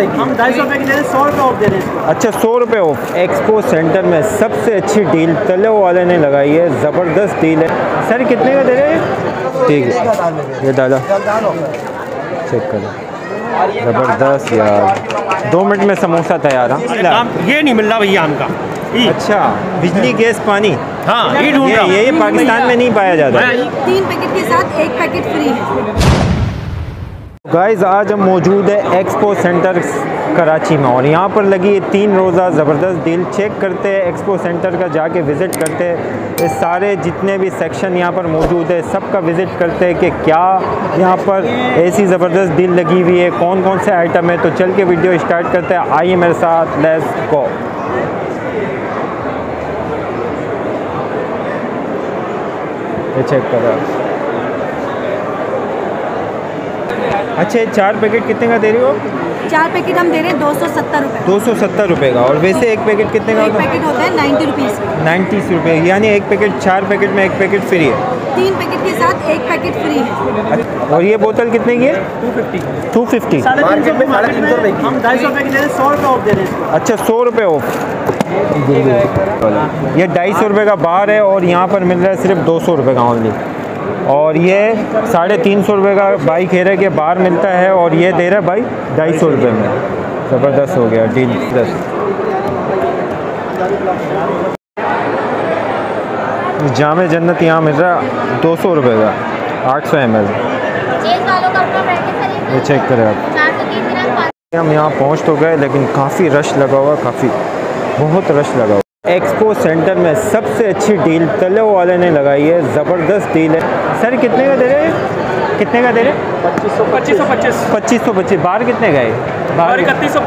रुपए की हम ढाई सौ रुपए की दे रहे हैं सौ रुपये ऑफ़ दे रहे हैं अच्छा सौ रुपये ऑफ़ एक्सपो सेंटर में सबसे अच्छी डील तलो वाले ने लगाई है ज़बरदस्त डील है। सर कितने का दे रहे हैं? ठीक है। ये डाला। चेक करो। ज़बरदस्त यार। दो मिनट में समोसा तैयार हाँ? काम ये नहीं मिल रहा भैया हमका। अच्छा बिजली गैस पानी? हाँ ये ये ये पाकिस्तान में नहीं पाया जाता। तीन पैकेट के साथ एक पैकेट फ्री है। गाइस आज हम मौजूद है एक्सपो सेंटर कराची में और यहाँ पर लगी है तीन रोज़ा ज़बरदस्त डील चेक करते हैं एक्सपो सेंटर का, जाके विज़िट करते हैं। सारे जितने भी सेक्शन यहाँ पर मौजूद है सब का विज़िट करते हैं कि क्या यहाँ पर ऐसी ज़बरदस्त डील लगी हुई है कौन कौन से आइटम है। तो चल के वीडियो स्टार्ट करते हैं। आइए मेरे साथ लेट्स गो चेक करो। अच्छा ये चार पैकेट कितने का दे रही हो? चार पैकेट हम दे रहे हैं दो सौ सत्तर रुपये दो सौ सत्तर रुपये का। और वैसे एक पैकेट कितने का एक होता है? पैकेट होता है नाइन्टी रुपीज़ नाइन्टी रुपये यानी एक पैकेट चार पैकेट में एक पैकेट फ्री है? तीन पैकेट के साथ एक पैकेट फ्री है। और ये बोतल कितने की है? टू फिफ्टी टू फिफ्टी सौ हम ढाई सौ रुपए की दे रहे सौ रुपये ऑफ़ दे रहे हैं। अच्छा सौ रुपये ऑफ़ ये ढाई सौ रुपये का बाहर है और यहाँ पर मिल रहा है सिर्फ़ दो सौ रुपये का ओनली और ये साढ़े तीन सौ रुपये का बाई खेरे के बाहर मिलता है और ये दे रहा है भाई ढाई सौ रुपये में। ज़बरदस्त हो गया डील दस जाम जन्नत यहाँ मिल रहा है दो सौ रुपये का आठ सौ एम एल। ये। चेक करें आप। हम यहाँ पहुँच तो गए लेकिन काफ़ी रश लगा हुआ काफ़ी बहुत रश लगा हुआ। एक्सपो सेंटर में सबसे अच्छी डील तले वाले ने लगाई है ज़बरदस्त डील है। सर कितने का दे रहे हैं? कितने का दे रहे हैं? पच्चीस सौ पच्चीस। सौ पच्चीस। पच्चीस सौ पच्चीस बाहर कितने गए और इकतीस सौ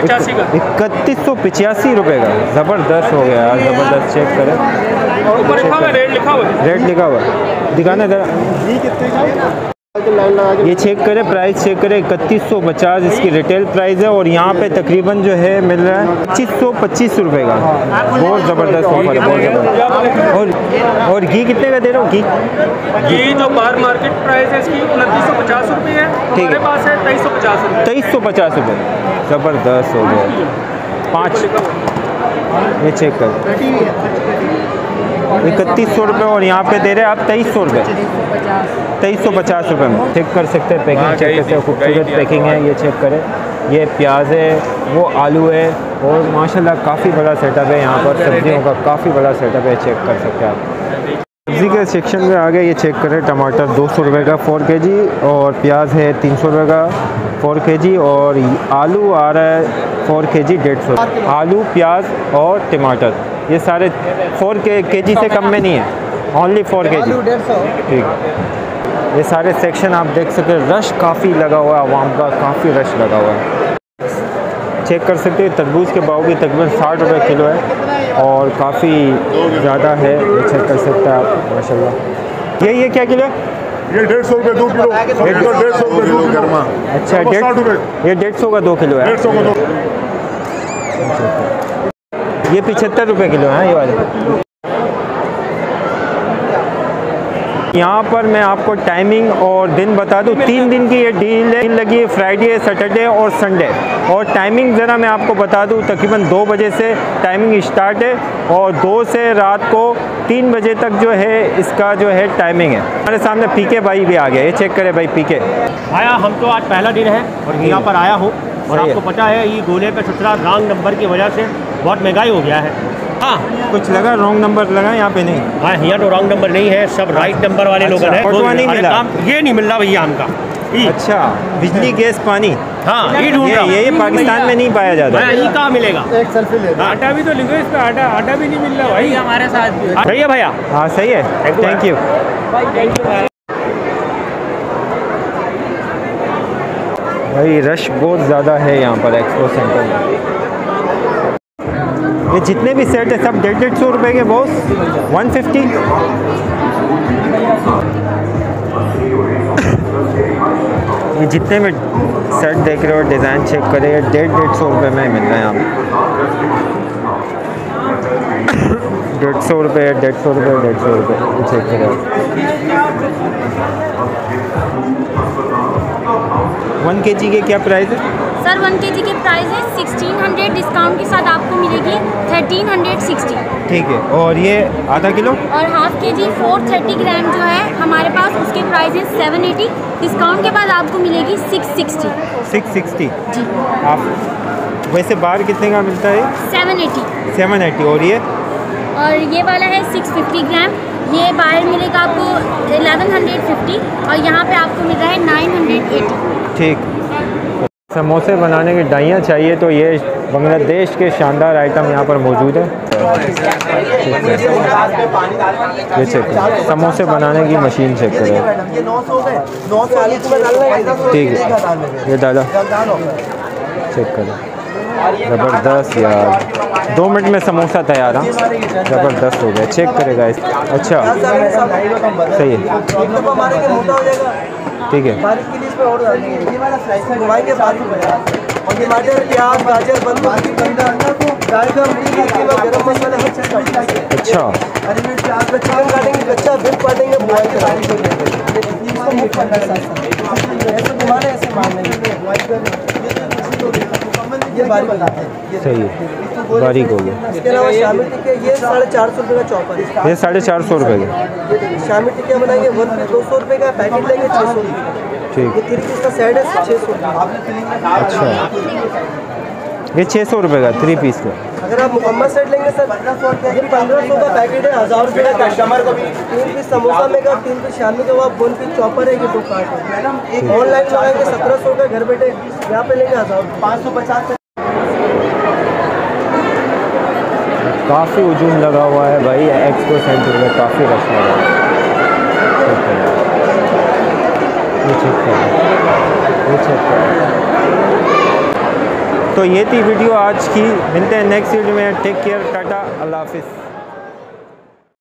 पचासी का। इकतीस सौ पचासी रुपये का। ज़बरदस्त हो गया यार ज़बरदस्त चेक करें। और ऊपर लिखा हुआ रेट लिखा हुआ है। रेट लिखा हुआ दिखाना ज़रा। ये चेक करें प्राइस चेक करें इकतीस सौ पचास इसकी रिटेल प्राइस है और यहाँ पे तकरीबन जो है मिल रहा है पच्चीस सौ पच्चीस रुपये का। बहुत ज़बरदस्त ऑफ़र है बहुत ज़बरदस्त। और और घी कितने का दे रहे हो घी? घी जो बाहर मार्केट प्राइस है इसकी उनतीस सौ पचास रुपये है। ठीक है। पास है तेईस सौ पचास रुपये तेईस सौ पचास रुपये ज़बरदस्त हो गया। पाँच। ये चेक कर। इकतीस सौ रुपये और यहाँ पे दे रहे हैं आप तेईस सौ रुपये। तेईस सौ पचास रुपये में। चेक कर सकते हैं पैकिंग चेक करते हैं खूबसूरत पैकिंग है ये चेक करें। ये प्याज है वो आलू है और माशाल्लाह काफ़ी बड़ा सेटअप है यहाँ पर सब्जियों का काफ़ी बड़ा सेटअप है चेक कर सकते हैं आप। सब्ज़ी के सेक्शन में आगे ये चेक करें टमाटर दो सौ रुपये का फोर के जी और प्याज है तीन सौ रुपये का फोर के जी और आलू आ रहा है फोर के जी डेढ़ सौ। आलू प्याज और टमाटर। ये सारे फोर के के जी से कम में नहीं है। ओनली फोर के जी ठीक। ये सारे सेक्शन आप देख सकते हैं। रश काफ़ी लगा हुआ है आवाम का काफ़ी रश लगा हुआ है। चेक कर सकते हैं तरबूज के भाव भी तकरीबन साठ रुपये किलो है और काफ़ी ज़्यादा है। ये चेक कर सकते हैं आप माशाल्लाह। ये ये क्या किलो? है ये डेढ़ सौ रुपये दो किलो। डेढ़ सौ रुपये दो किलो। अच्छा डेढ़ ये डेढ़ सौ का दो किलो है। डेढ़ सौ का दो। ये पिछहत्तर रुपये किलो है ये वाले। यहाँ पर मैं आपको टाइमिंग और दिन बता दूँ। तीन दिन की ये डील है लगी है फ्राइडे सैटरडे और संडे और टाइमिंग ज़रा मैं आपको बता दूँ तकरीबन दो बजे से टाइमिंग स्टार्ट है और दो से रात को तीन बजे तक जो है इसका जो है टाइमिंग है। हमारे सामने पीके भाई भी आ गया ये चेक करें भाई पीके आया हम तो आज पहला दिन है और यहाँ पर आया हूँ। और आपको पता है ये गोले पे सत्रह रॉन्ग नंबर की वजह से बहुत महँगाई हो गया है। हाँ। कुछ लगा रॉन्ग नंबर लगा यहाँ पे नहीं? हाँ यहाँ तो रॉन्ग नंबर नहीं है सब राइट नंबर वाले लोग अच्छा, हैं। ये नहीं मिल रहा भैया हमका ई, अच्छा बिजली गैस पानी? हाँ ये ढूंढ ये रहा हूँ। ये ये पाकिस्तान में नहीं पाया जाता। हाँ, ये कहाँ मिलेगा? एक सेल्फी ले आटा भी तो लिखो इस आटा आटा भी नहीं मिल रहा भाई। हमारे साथ भी सही है। भैया हाँ सही है। Thank you, थैंक यू भाई रश बहुत ज़्यादा है यहाँ पर एक्सपो सेंटर में। ये जितने भी सेट है, सब डेढ़ डेढ़ सौ रुपये के बॉस वन फिफ्टी ये जितने भी सेट देख रहे हो डिज़ाइन चेक करें ये डेढ़ डेढ़ सौ रुपये में मिल रहा है यहाँ डेढ़ सौ रुपये डेढ़ सौ रुपये डेढ़ सौ रुपये चेक करें वन के जी के क्या प्राइस है? सर वन के जी के प्राइस है सिक्सटीन हंड्रेड डिस्काउंट के साथ आपको मिलेगी थर्टीन हंड्रेड सिक्सटी ठीक है और ये आधा किलो? और हाफ़ के जी फोर थर्टी ग्राम जो है हमारे पास उसके प्राइस है सेवन एटी डिस्काउंट के बाद आपको मिलेगी सिक्स सिक्सटी सिक्स सिक्सटी जी। आप वैसे बाहर कितने का मिलता है सेवन एटी सेवन एटी और ये? और ये वाला है सिक्स फिफ्टी ग्राम ये बाहर मिलेगा आपको एलेवन हंड्रेड फिफ्टी और यहाँ पे आपको मिल रहा है नाइन हंड्रेड एटी ठीक। समोसे बनाने की डाइयाँ चाहिए तो ये बांग्लादेश के शानदार आइटम यहाँ पर मौजूद है। ये चेक समोसे बनाने की मशीन चेक कर। ठीक है। ये दादा चेक करो। ज़बरदस्त यार। दो मिनट में समोसा तैयार हाँ। ज़बरदस्त हो गया। चेक करेगा इस अच्छा। सही है। ठीक है। के अच्छा। ये बारीक बनाते हैं। सही है। बारीक हो गया। इसके अलावा शामी टिक्के ये साढ़े चार सौ रुपये का चौपर ये साढ़े चार सौ रुपये का। शामी टिक्के बनाएँगे वन दो सौ रुपये का पैकेट लेंगे छः सौ रुपये ठीक। ये थ्री पीस का सेट है छः सौ अच्छा। ये छः सौ रुपये का थ्री पीस का। अगर आप मुकम्मल सेट लेंगे सर ये पंद्रह सौ का पैकेट है हज़ार रुपये का कस्टमर को भी। तीन पीस समोसा में का तीन piece shami kebab one piece chopper है ये दो कार्ट है ऑनलाइन मंगाएँगे सत्रह सौ का घर बैठे यहाँ पे लेंगे हज़ार पाँच सौ पचास काफ़ी हजूम लगा हुआ है भाई एक्सपो सेंटर में काफ़ी रश लगा हुआ। तो ये थी वीडियो आज की। मिलते हैं नेक्स्ट वीडियो में। टेक केयर टाटा अल्लाह हाफिज़